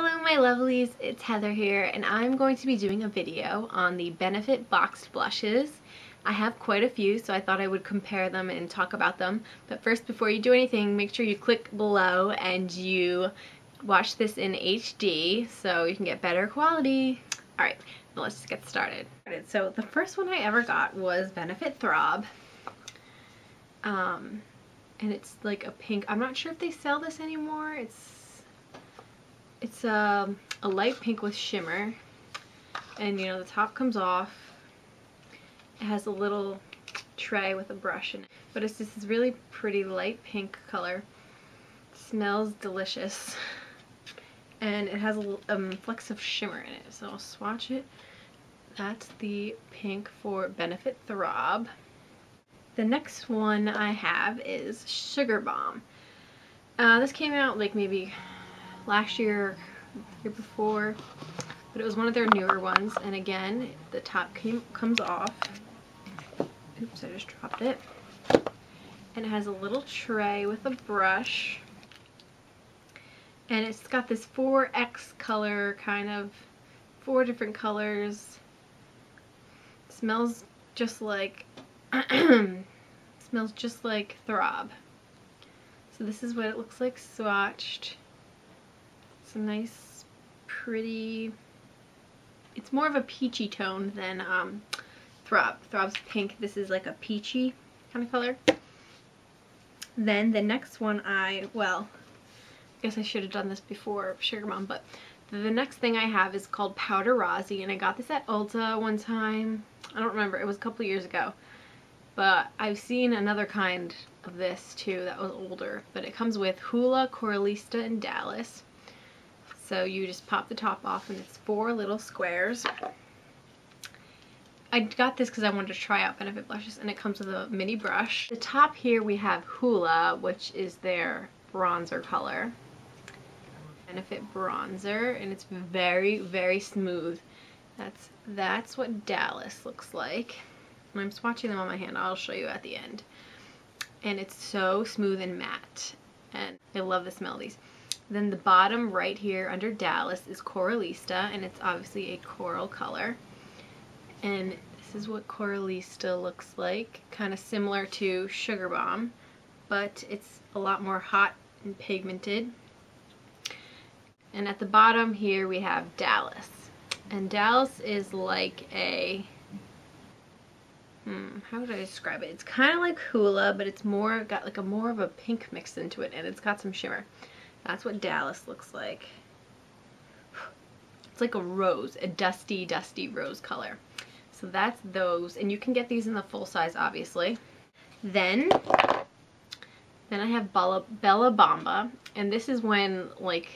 Hello my lovelies, it's Heather here and I'm going to be doing a video on the Benefit Boxed Blushes. I have quite a few so I thought I would compare them and talk about them. But first before you do anything make sure you click below and you watch this in HD so you can get better quality. Alright, let's get started. So the first one I ever got was Benefit Throb. Um, and it's like a pink. I'm not sure if they sell this anymore. It's it's a, um, a light pink with shimmer. And you know, the top comes off. It has a little tray with a brush in it. But it's just this really pretty light pink color. It smells delicious. And it has a um, of shimmer in it. So I'll swatch it. That's the pink for Benefit Throb. The next one I have is Sugar Bomb. Uh, this came out like maybe last year, year before, but it was one of their newer ones. And again, the top came, comes off. Oops, I just dropped it. And it has a little tray with a brush. And it's got this 4X color, kind of, four different colors. smells just like, smells just like Throb. So this is what it looks like swatched. It's a nice, pretty, it's more of a peachy tone than um, Throb. Throb's pink. This is like a peachy kind of color. Then the next one I, well, I guess I should have done this before Sugar Bomb, but the next thing I have is called Powderazzi, and I got this at Ulta one time. I don't remember. It was a couple years ago. But I've seen another kind of this too that was older. But it comes with Hoola, Coralista, and Dallas. So you just pop the top off and it's four little squares. I got this because I wanted to try out Benefit blushes and it comes with a mini brush. The top here we have Hoola, which is their bronzer color. Benefit bronzer and it's very, very smooth. That's, that's what Dallas looks like. I'm swatching them on my hand, I'll show you at the end. And it's so smooth and matte. And I love the smell of these. Then the bottom right here under Dallas is Coralista, and it's obviously a coral color. And this is what Coralista looks like, kind of similar to Sugar Bomb, but it's a lot more hot and pigmented. And at the bottom here we have Dallas. And Dallas is like a, hmm, how would I describe it? It's kind of like Hoola, but it's more, got like a more of a pink mix into it, and it's got some shimmer. That's what Dallas looks like. It's like a rose, a dusty, dusty rose color. So that's those, and you can get these in the full size, obviously. Then, then I have Bella, Bella Bamba, and this is when, like,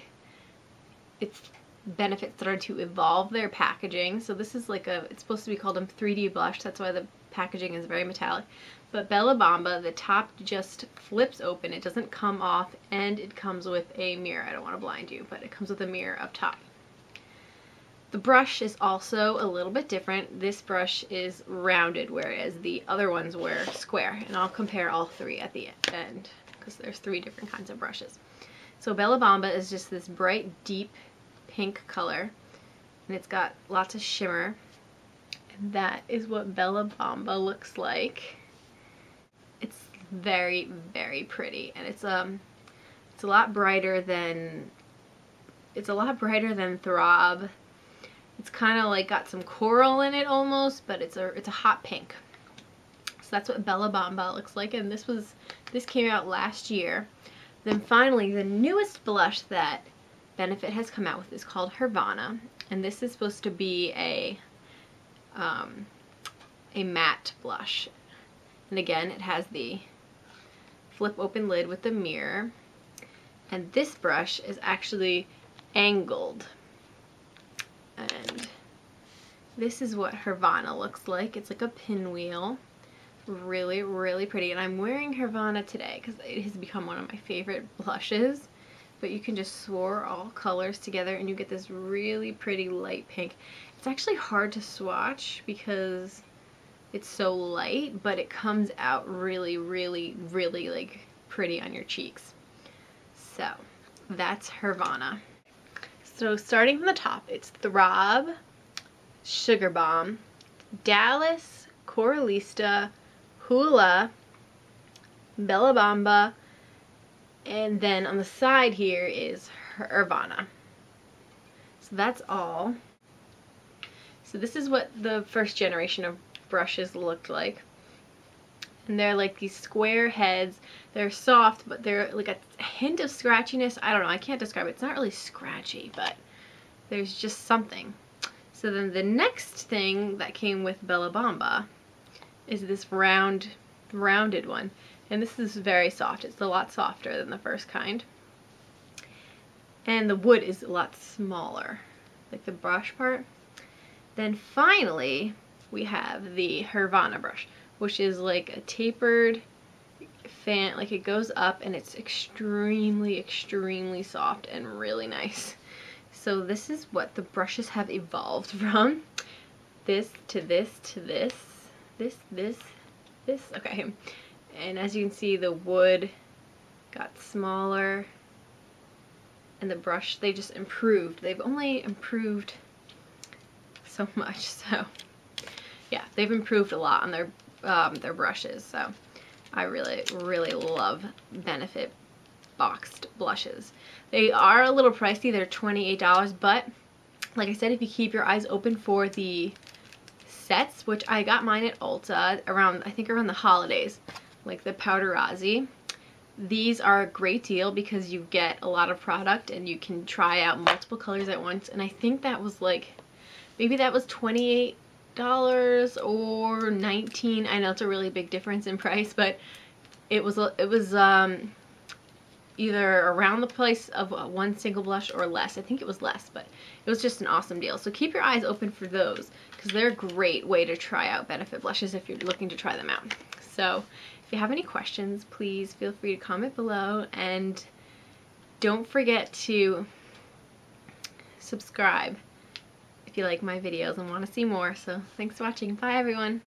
it's Benefit started to evolve their packaging. So this is like a, it's supposed to be called a 3D blush, that's why the packaging is very metallic. But Bella Bamba, the top just flips open. It doesn't come off and it comes with a mirror. I don't want to blind you, but it comes with a mirror up top. The brush is also a little bit different. This brush is rounded, whereas the other ones were square. And I'll compare all three at the end, because there's three different kinds of brushes. So Bella Bamba is just this bright, deep pink color. And it's got lots of shimmer. And that is what Bella Bamba looks like very, very pretty. And it's um it's a lot brighter than it's a lot brighter than Throb. It's kind of like got some coral in it almost, but it's a it's a hot pink. So that's what Bella Bamba looks like, and this was this came out last year. Then finally, the newest blush that Benefit has come out with is called Hervana, and this is supposed to be a um, a matte blush. And again, it has the flip open lid with the mirror. And this brush is actually angled. And this is what Hervana looks like. It's like a pinwheel. Really, really pretty. And I'm wearing Hervana today because it has become one of my favorite blushes. But you can just swirl all colors together and you get this really pretty light pink. It's actually hard to swatch because it's so light, but it comes out really, really, really like pretty on your cheeks. So that's Hervana. So starting from the top, it's Throb, Sugar Bomb, Dallas, Coralista, Hoola, Bella Bamba, and then on the side here is Hervana. So that's all. So this is what the first generation of brushes looked like. And they're like these square heads. They're soft, but they're like a hint of scratchiness. I don't know, I can't describe it. It's not really scratchy, but there's just something. So then the next thing that came with Bella Bamba is this round, rounded one. And this is very soft. It's a lot softer than the first kind. And the wood is a lot smaller, like the brush part. Then finally, we have the Hervana brush, which is like a tapered fan, like it goes up and it's extremely, extremely soft and really nice. So this is what the brushes have evolved from. This to this to this, this, this, this, okay. And as you can see, the wood got smaller and the brush, they just improved. They've only improved so much, so yeah, they've improved a lot on their, um, their brushes, so I really, really love Benefit boxed blushes. They are a little pricey, they're $28, but like I said, if you keep your eyes open for the sets, which I got mine at Ulta around, I think around the holidays, like the Powderazzi. These are a great deal because you get a lot of product and you can try out multiple colors at once. And I think that was like, maybe that was $28 or 19 I know it's a really big difference in price, but it was, it was, um, either around the price of one single blush or less. I think it was less, but it was just an awesome deal. So keep your eyes open for those because they're a great way to try out Benefit blushes if you're looking to try them out. So if you have any questions, please feel free to comment below and don't forget to subscribe if you like my videos and want to see more. So thanks for watching. Bye everyone.